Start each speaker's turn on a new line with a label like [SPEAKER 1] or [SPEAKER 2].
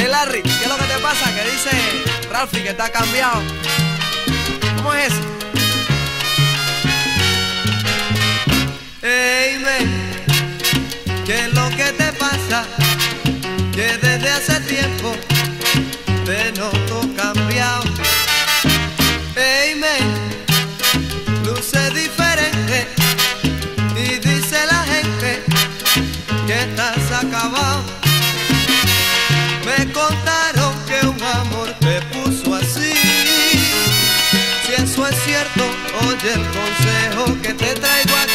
[SPEAKER 1] Hey Larry, ¿qué es lo que te pasa? Que dice Ralphie que está cambiado. ¿Cómo es eso?
[SPEAKER 2] Hey, men, ¿qué es lo que te pasa? Que desde hace tiempo te noto cambiado. Hey, men, luce diferente y dice la gente que estás acabado. Oye el consejo que te traigo aquí.